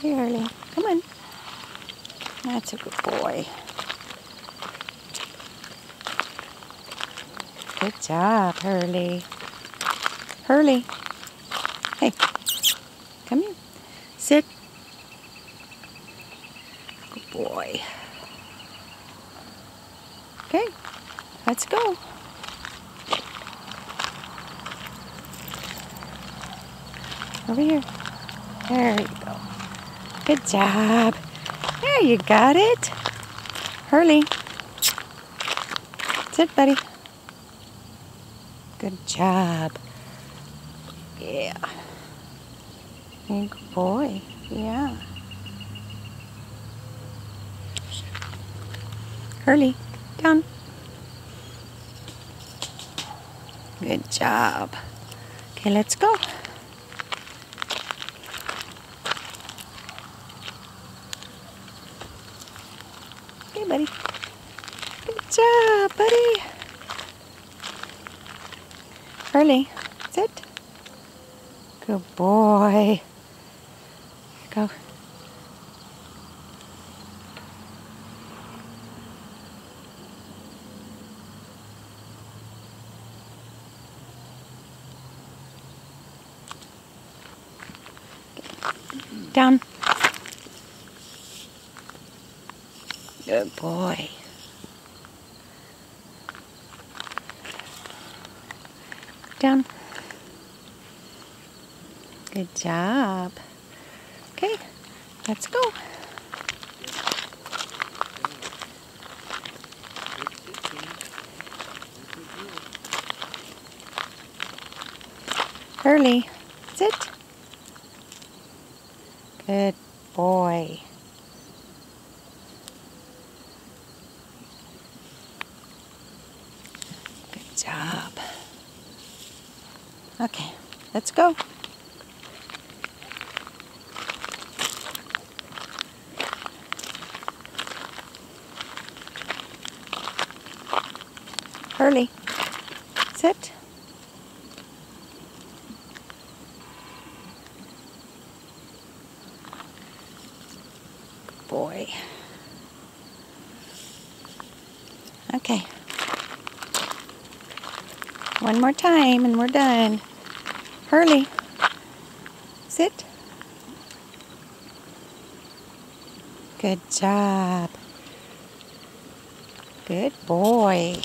Hey, Hurley. Come on. That's a good boy. Good job, Hurley. Hurley. Hey. Come here. Sit. Good boy. Okay. Let's go. Over here. There you go. Good job. There you got it. Hurley. That's it, buddy. Good job. Yeah. Good boy. Yeah. Hurley, down. Good job. Okay, let's go. Hey, buddy. Good job, buddy. Hurley, sit. Good boy. Go. Down. Good boy. Down. Good job. Okay, let's go. Hurley, sit. Good boy. Job. Okay, let's go. Hurley, sit. Boy. Okay. One more time and we're done. Hurley, sit. Good job. Good boy.